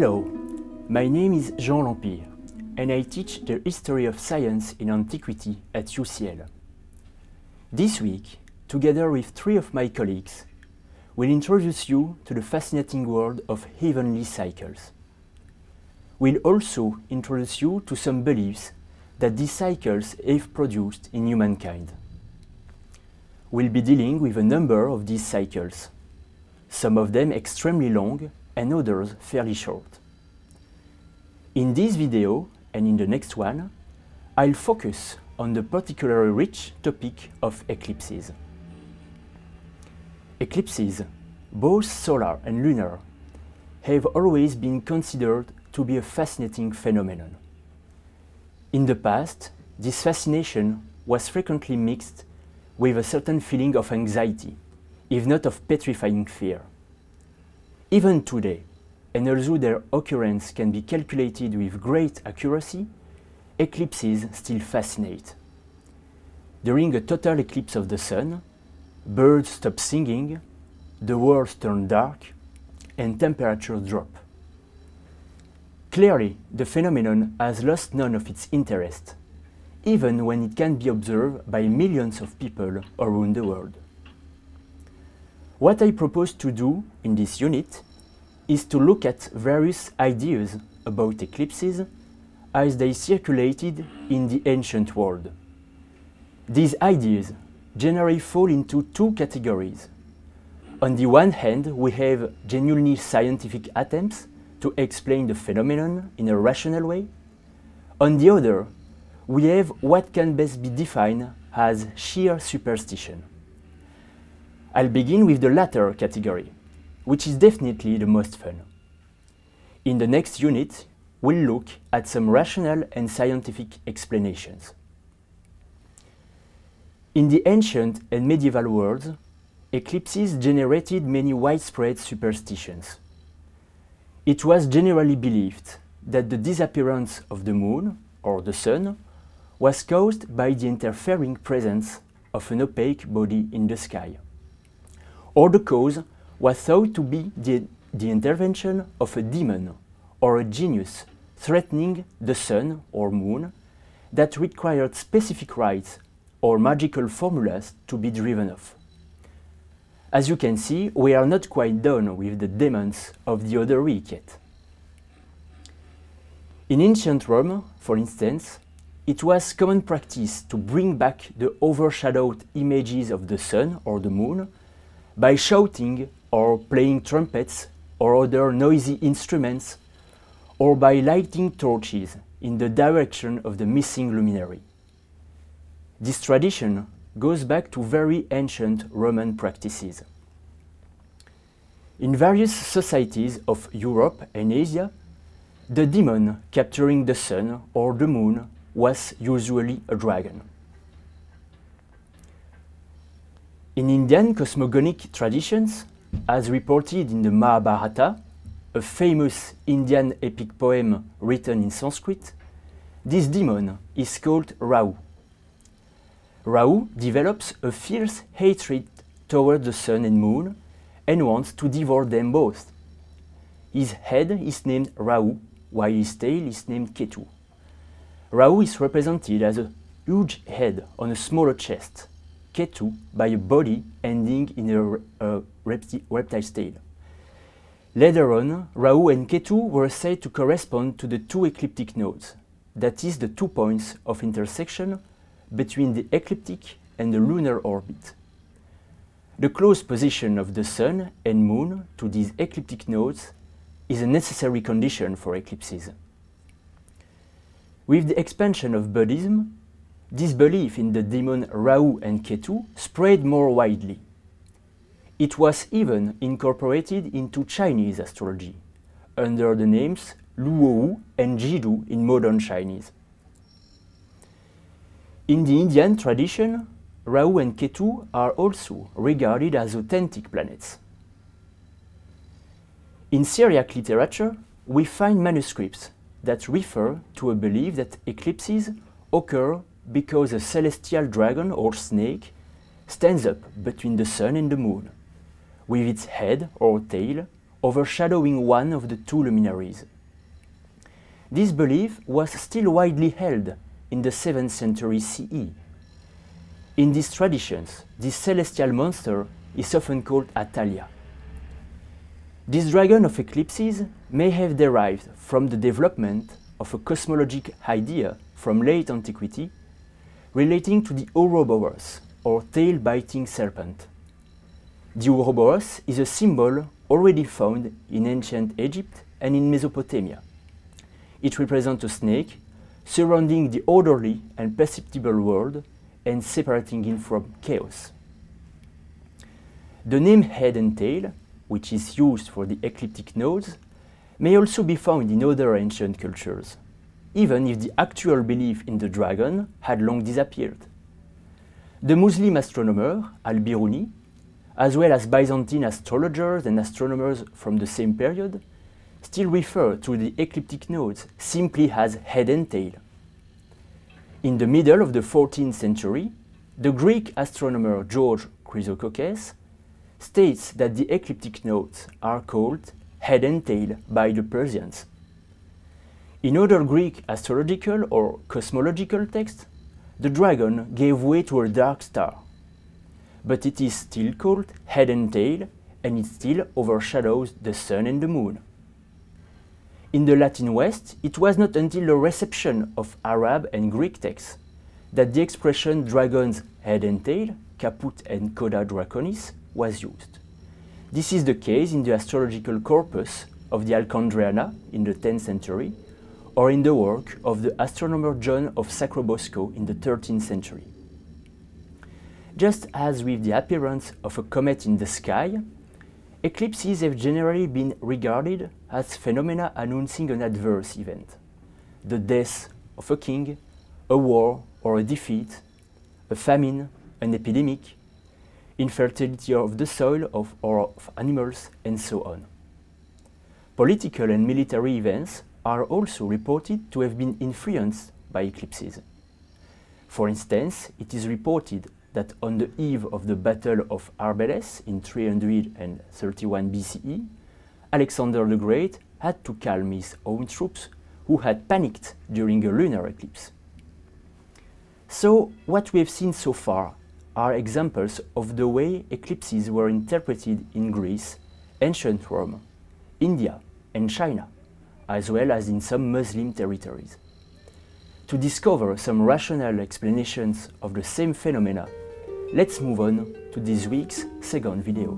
Hello, my name is Jean Lempire and I teach the history of science in antiquity at UCL. This week, together with three of my colleagues, we'll introduce you to the fascinating world of heavenly cycles. We'll also introduce you to some beliefs that these cycles have produced in humankind. We'll be dealing with a number of these cycles, some of them extremely long and others fairly short. In this video and in the next one, I'll focus on the particularly rich topic of eclipses. Eclipses, both solar and lunar, have always been considered to be a fascinating phenomenon. In the past, this fascination was frequently mixed with a certain feeling of anxiety, if not of petrifying fear. Even today, and although their occurrence can be calculated with great accuracy, eclipses still fascinate. During a total eclipse of the sun, birds stop singing, the world turns dark, and temperatures drop. Clearly, the phenomenon has lost none of its interest, even when it can be observed by millions of people around the world. What I propose to do in this unit is to look at various ideas about eclipses as they circulated in the ancient world. These ideas generally fall into two categories. On the one hand, we have genuinely scientific attempts to explain the phenomenon in a rational way. On the other, we have what can best be defined as sheer superstition. I'll begin with the latter category, which is definitely the most fun. In the next unit, we'll look at some rational and scientific explanations. In the ancient and medieval worlds, eclipses generated many widespread superstitions. It was generally believed that the disappearance of the moon or the sun was caused by the interfering presence of an opaque body in the sky. Or the cause was thought to be the, the intervention of a demon or a genius threatening the sun or moon that required specific rites or magical formulas to be driven off. As you can see, we are not quite done with the demons of the other week yet. In ancient Rome, for instance, it was common practice to bring back the overshadowed images of the sun or the moon by shouting or playing trumpets or other noisy instruments or by lighting torches in the direction of the missing luminary. This tradition goes back to very ancient Roman practices. In various societies of Europe and Asia, the demon capturing the sun or the moon was usually a dragon. In Indian cosmogonic traditions, as reported in the Mahabharata, a famous Indian epic poem written in Sanskrit, this demon is called Rahu. Rahu develops a fierce hatred toward the sun and moon and wants to devour them both. His head is named Rahu, while his tail is named Ketu. Rahu is represented as a huge head on a smaller chest, Ketu by a body ending in a, a tail. Later on, Rahu and Ketu were said to correspond to the two ecliptic nodes, that is, the two points of intersection between the ecliptic and the lunar orbit. The close position of the Sun and Moon to these ecliptic nodes is a necessary condition for eclipses. With the expansion of Buddhism, this belief in the demon Rahu and Ketu spread more widely. It was even incorporated into Chinese astrology under the names Luowu and Jidu in modern Chinese. In the Indian tradition, Rahu and Ketu are also regarded as authentic planets. In Syriac literature, we find manuscripts that refer to a belief that eclipses occur because a celestial dragon or snake stands up between the sun and the moon, with its head or tail overshadowing one of the two luminaries. This belief was still widely held in the 7th century CE. In these traditions, this celestial monster is often called Atalia. This dragon of eclipses may have derived from the development of a cosmologic idea from late antiquity relating to the Ouroboros, or tail-biting serpent. The Ouroboros is a symbol already found in ancient Egypt and in Mesopotamia. It represents a snake surrounding the orderly and perceptible world and separating it from chaos. The name head and tail, which is used for the ecliptic nodes, may also be found in other ancient cultures, even if the actual belief in the dragon had long disappeared. The Muslim astronomer Al-Biruni, as well as Byzantine astrologers and astronomers from the same period, still refer to the ecliptic nodes simply as head and tail. In the middle of the 14th century, the Greek astronomer George Chrysokokes states that the ecliptic nodes are called head and tail by the Persians. In other Greek astrological or cosmological texts, the dragon gave way to a dark star. But it is still called head and tail, and it still overshadows the sun and the moon. In the Latin West, it was not until the reception of Arab and Greek texts that the expression dragon's head and tail, caput and cauda draconis, was used. This is the case in the astrological corpus of the Alchandreana in the 10th century, or in the work of the astronomer John of Sacrobosco in the 13th century. Just as with the appearance of a comet in the sky, eclipses have generally been regarded as phenomena announcing an adverse event the death of a king, a war or a defeat, a famine, an epidemic, infertility of the soil of, or of animals, and so on. Political and military events are also reported to have been influenced by eclipses. For instance, it is reported that on the eve of the Battle of Arbeles in 331 BCE, Alexander the Great had to calm his own troops who had panicked during a lunar eclipse. So, what we have seen so far are examples of the way eclipses were interpreted in Greece, ancient Rome, India, and China, as well as in some Muslim territories. To discover some rational explanations of the same phenomena, let's move on to this week's second video.